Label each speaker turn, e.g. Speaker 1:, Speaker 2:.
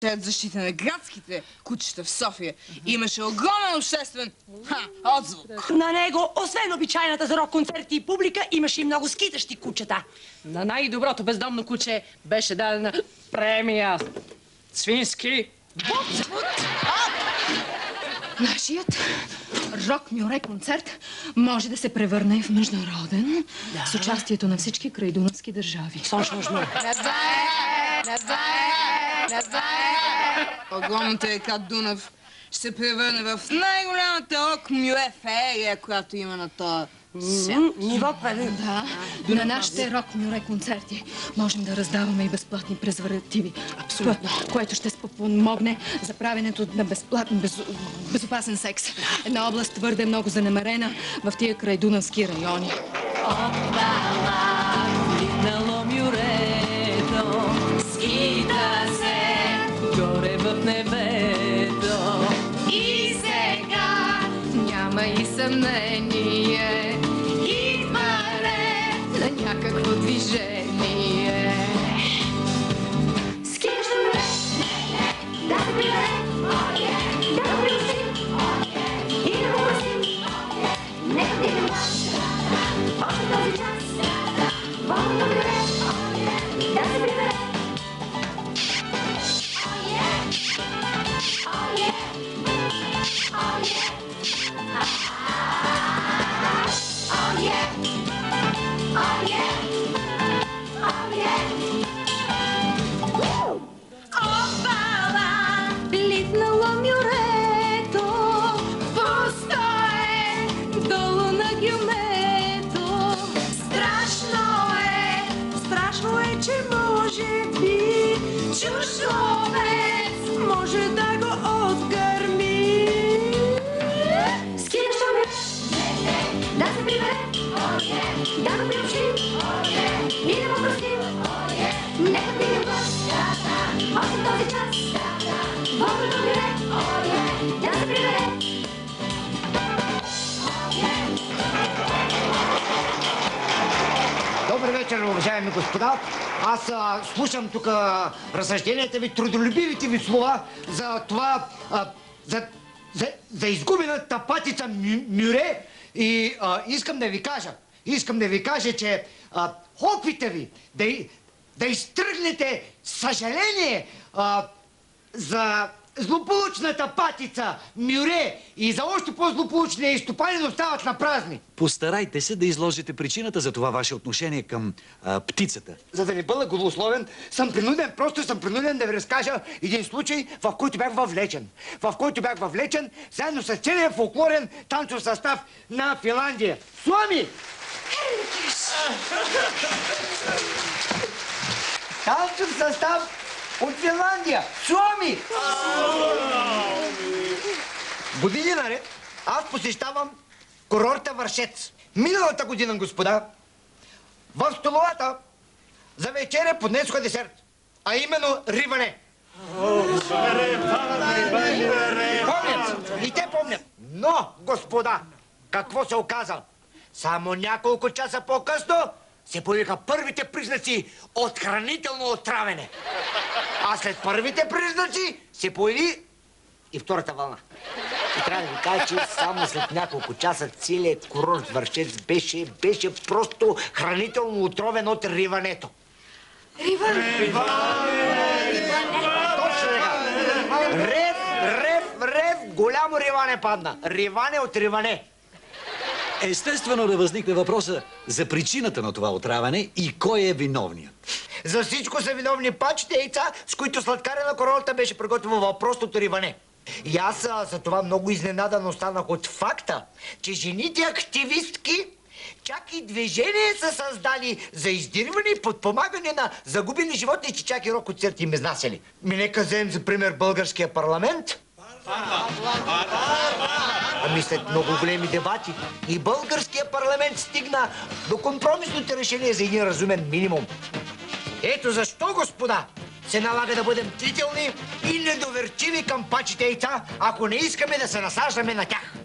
Speaker 1: Комитет защита на градските кучета в София имаше огромен обществен ха, отзвук.
Speaker 2: На него, освен обичайната за рок-концерти и публика, имаше и много скитащи кучета.
Speaker 3: На най-доброто бездомно куче беше дадена премия. Свински.
Speaker 1: Нашият рок-мюре концерт може да се превърне в международен с участието на всички крайдунавски държави.
Speaker 2: Точно жмур.
Speaker 1: Не знае, Огромната река Дунав ще се превърне в най-голямата рок-мюре феерия, която има на този свят.
Speaker 2: Ниво прави.
Speaker 1: Да, на нашите рок-мюре концерти можем да раздаваме и безплатни презервативи. Абсолютно. Което ще спомогне за правенето на безплатен, без, безопасен секс. Една област твърде много занемарена в тия крайдунавски райони.
Speaker 3: Литнало
Speaker 1: съмнение, идва ред на някакво движение.
Speaker 4: Вечер, уважаеми господа. Аз а, слушам тук разсъжденията ви, трудолюбивите ви слова за това, а, за, за, за изгубената патица Мю- Мюре и а, искам да ви кажа, искам да ви кажа, че а, опита ви да, да изтръгнете съжаление а, за злополучната патица Мюре и за още по-злополучния изтопанин остават на празни.
Speaker 5: Постарайте се да изложите причината за това ваше отношение към а, птицата.
Speaker 4: За да не бъда голословен, съм принуден, просто съм принуден да ви разкажа един случай, в който бях въвлечен. В който бях въвлечен заедно с целият фолклорен танцов състав на Финландия. Слами! Танцов състав от Финландия. Слами! Години наред аз посещавам курорта Вършец. Миналата година, господа, в столовата за вечеря поднесоха десерт, а именно рибане. Помнят, и те помнят. Но, господа, какво се оказа? Само няколко часа по-късно се появиха първите признаци от хранително отравяне. А след първите признаци се появи и втората вълна. И трябва да ви кажа, че само след няколко часа целият курорт Вършец беше, беше просто хранително отровен от риването. Точно така. Рев, рев, рев, голямо риване падна. Риване от риване.
Speaker 5: Естествено да възникне въпроса за причината на това отравяне и кой е виновният.
Speaker 4: За всичко са виновни пачите яйца, с които сладкаря на королата беше приготвил въпросното риване. И аз за това много изненадан останах от факта, че жените активистки чак и движение са създали за издирване и подпомагане на загубени животни, че чак и рок-концерти им изнасяли. Ми нека вземем за пример българския парламент. Ами след много големи дебати и българския парламент стигна до компромисното решение за един разумен минимум. Ето защо, господа, се налага да бъдем бдителни и недоверчиви към пачите яйца, ако не искаме да се насаждаме на тях.